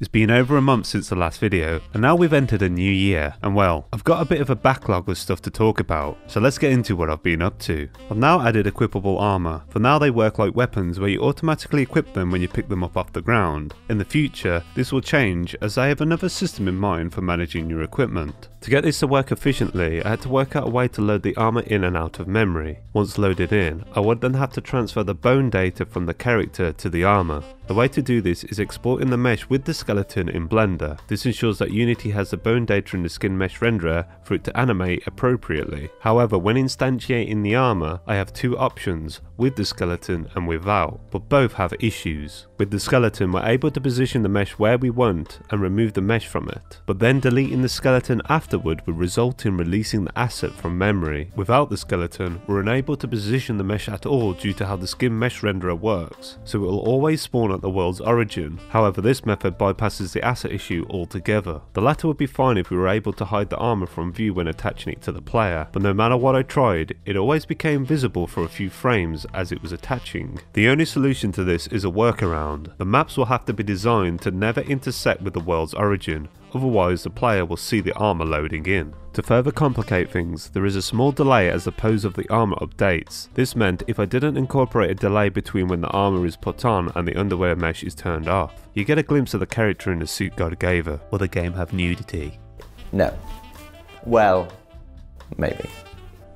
It's been over a month since the last video, and now we've entered a new year, and well, I've got a bit of a backlog of stuff to talk about, so let's get into what I've been up to. I've now added equipable armour, for now they work like weapons where you automatically equip them when you pick them up off the ground. In the future, this will change as I have another system in mind for managing your equipment. To get this to work efficiently, I had to work out a way to load the armour in and out of memory. Once loaded in, I would then have to transfer the bone data from the character to the armour. The way to do this is exporting the mesh with the skeleton in Blender. This ensures that Unity has the bone data in the skinned mesh renderer for it to animate appropriately. However, when instantiating the armour, I have two options, with the skeleton and without, but both have issues. With the skeleton, we're able to position the mesh where we want and remove the mesh from it, but then deleting the skeleton afterward would result in releasing the asset from memory. Without the skeleton, we're unable to position the mesh at all due to how the skinned mesh renderer works, so it will always spawn the world's origin. However, this method bypasses the asset issue altogether. The latter would be fine if we were able to hide the armor from view when attaching it to the player, but no matter what I tried, it always became visible for a few frames as it was attaching. The only solution to this is a workaround. The maps will have to be designed to never intersect with the world's origin, otherwise the player will see the armor loading in. To further complicate things, there is a small delay as the pose of the armor updates. This meant if I didn't incorporate a delay between when the armor is put on and the underwear mesh is turned off, you get a glimpse of the character in the suit God gave her. Will the game have nudity? No. Well, maybe.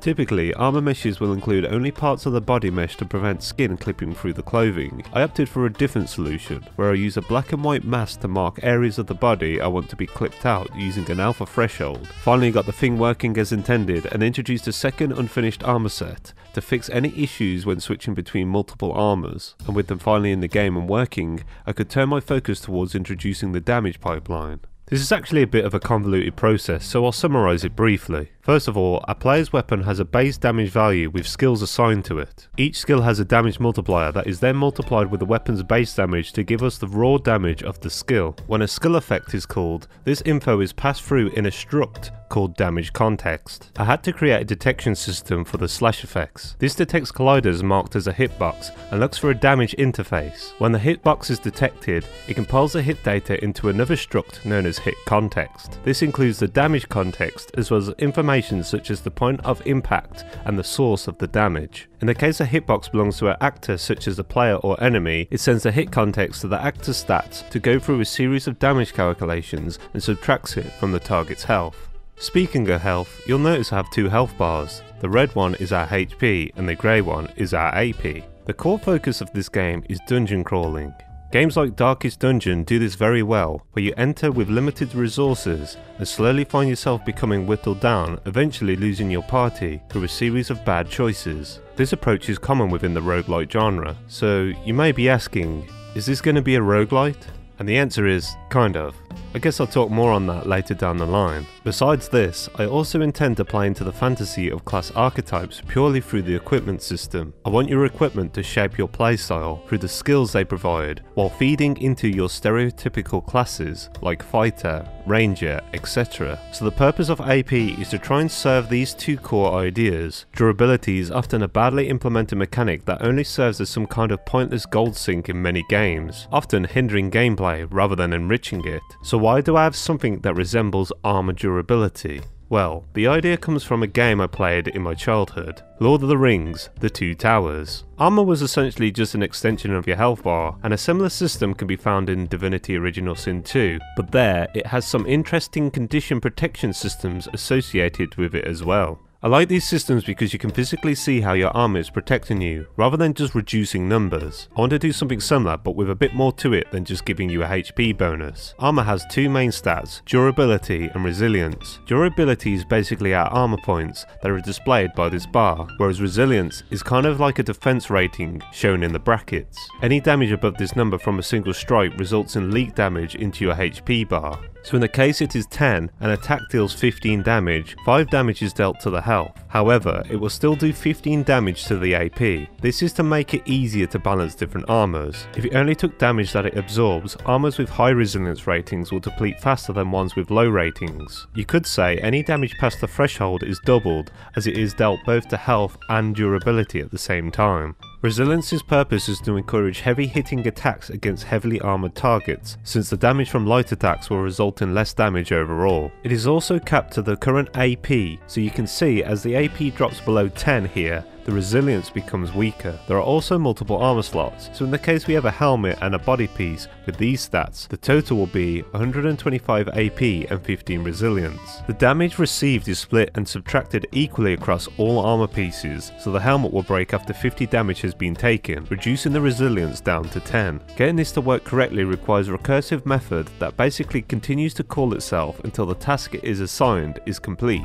Typically, armor meshes will include only parts of the body mesh to prevent skin clipping through the clothing. I opted for a different solution, where I use a black and white mask to mark areas of the body I want to be clipped out using an alpha threshold. Finally got the thing working as intended and introduced a second unfinished armor set to fix any issues when switching between multiple armors, and with them finally in the game and working, I could turn my focus towards introducing the damage pipeline. This is actually a bit of a convoluted process, so I'll summarise it briefly. First of all, a player's weapon has a base damage value with skills assigned to it. Each skill has a damage multiplier that is then multiplied with the weapon's base damage to give us the raw damage of the skill. When a skill effect is called, this info is passed through in a struct called damage context. I had to create a detection system for the slash effects. This detects colliders marked as a hitbox and looks for a damage interface. When the hitbox is detected, it compiles the hit data into another struct known as hit context. This includes the damage context as well as information information such as the point of impact and the source of the damage. In the case a hitbox belongs to an actor such as the player or enemy, it sends the hit context to the actor's stats to go through a series of damage calculations and subtracts it from the target's health. Speaking of health, you'll notice I have two health bars. The red one is our HP and the grey one is our AP. The core focus of this game is dungeon crawling. Games like Darkest Dungeon do this very well, where you enter with limited resources and slowly find yourself becoming whittled down, eventually losing your party through a series of bad choices. This approach is common within the roguelite genre, so you may be asking, is this going to be a roguelite? And the answer is, kind of. I guess I'll talk more on that later down the line. Besides this, I also intend to play into the fantasy of class archetypes purely through the equipment system. I want your equipment to shape your playstyle through the skills they provide, while feeding into your stereotypical classes like fighter, ranger, etc. So the purpose of AP is to try and serve these two core ideas. Durability is often a badly implemented mechanic that only serves as some kind of pointless gold sink in many games, often hindering gameplay rather than enriching it. So why do I have something that resembles armor durability? Well, the idea comes from a game I played in my childhood, Lord of the Rings, The Two Towers. Armor was essentially just an extension of your health bar, and a similar system can be found in Divinity Original Sin 2, but there it has some interesting condition protection systems associated with it as well. I like these systems because you can physically see how your armor is protecting you, rather than just reducing numbers. I want to do something similar but with a bit more to it than just giving you a HP bonus. Armor has two main stats, durability and resilience. Durability is basically our armor points that are displayed by this bar, whereas resilience is kind of like a defense rating shown in the brackets. Any damage above this number from a single strike results in leak damage into your HP bar. So in the case it is 10, an attack deals 15 damage, 5 damage is dealt to the health. However, it will still do 15 damage to the AP. This is to make it easier to balance different armors. If it only took damage that it absorbs, armors with high resilience ratings will deplete faster than ones with low ratings. You could say any damage past the threshold is doubled, as it is dealt both to health and durability at the same time. Resilience's purpose is to encourage heavy hitting attacks against heavily armoured targets, since the damage from light attacks will result in less damage overall. It is also capped to the current AP, so you can see as the AP drops below 10 here, the resilience becomes weaker. There are also multiple armor slots, so in the case we have a helmet and a body piece with these stats, the total will be 125 AP and 15 resilience. The damage received is split and subtracted equally across all armor pieces, so the helmet will break after 50 damage has been taken, reducing the resilience down to 10. Getting this to work correctly requires a recursive method that basically continues to call itself until the task it is assigned is complete.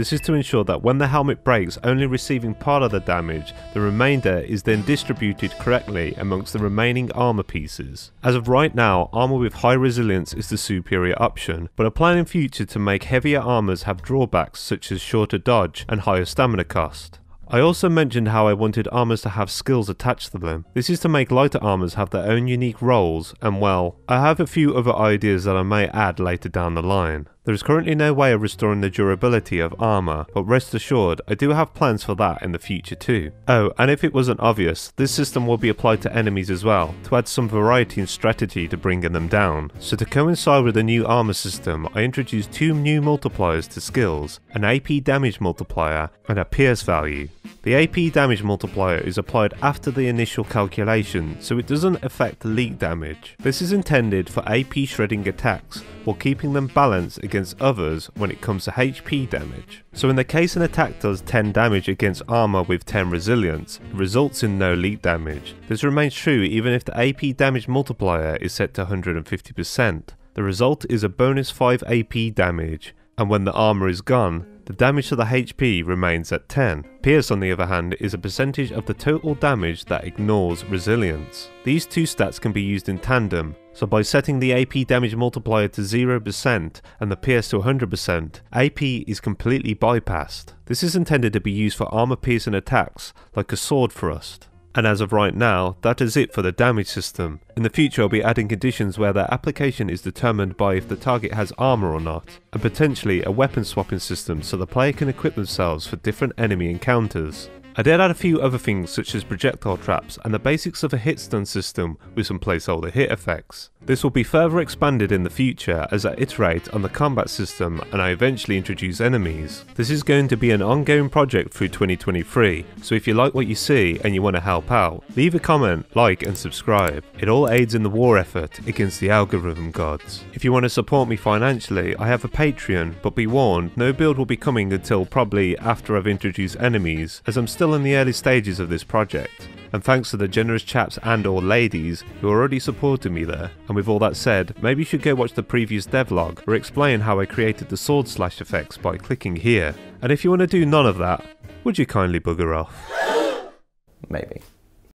This is to ensure that when the helmet breaks only receiving part of the damage, the remainder is then distributed correctly amongst the remaining armour pieces. As of right now, armour with high resilience is the superior option, but a plan in future to make heavier armours have drawbacks such as shorter dodge and higher stamina cost. I also mentioned how I wanted armors to have skills attached to them. This is to make lighter armors have their own unique roles, and well, I have a few other ideas that I may add later down the line. There is currently no way of restoring the durability of armour, but rest assured I do have plans for that in the future too. Oh, and if it wasn't obvious, this system will be applied to enemies as well, to add some variety and strategy to bringing them down. So to coincide with the new armour system, I introduced two new multipliers to skills, an AP damage multiplier and a pierce value. The AP damage multiplier is applied after the initial calculation, so it doesn't affect leak damage. This is intended for AP shredding attacks, while keeping them balanced against others when it comes to HP damage. So in the case an attack does 10 damage against armor with 10 resilience, it results in no leak damage. This remains true even if the AP damage multiplier is set to 150%. The result is a bonus 5 AP damage, and when the armor is gone, the damage to the HP remains at 10. Pierce on the other hand is a percentage of the total damage that ignores resilience. These two stats can be used in tandem, so by setting the AP damage multiplier to 0% and the Pierce to 100%, AP is completely bypassed. This is intended to be used for armor piercing attacks like a sword thrust. And as of right now, that is it for the damage system. In the future I'll be adding conditions where their application is determined by if the target has armour or not, and potentially a weapon swapping system so the player can equip themselves for different enemy encounters. I did add a few other things such as projectile traps and the basics of a hit stun system with some placeholder hit effects. This will be further expanded in the future as I iterate on the combat system and I eventually introduce enemies. This is going to be an ongoing project through 2023, so if you like what you see and you want to help out, leave a comment, like and subscribe. It all aids in the war effort against the algorithm gods. If you want to support me financially, I have a Patreon, but be warned, no build will be coming until probably after I've introduced enemies, as I'm still in the early stages of this project and thanks to the generous chaps and or ladies who already supported me there. And with all that said, maybe you should go watch the previous devlog or explain how I created the sword slash effects by clicking here. And if you want to do none of that, would you kindly bugger off? Maybe.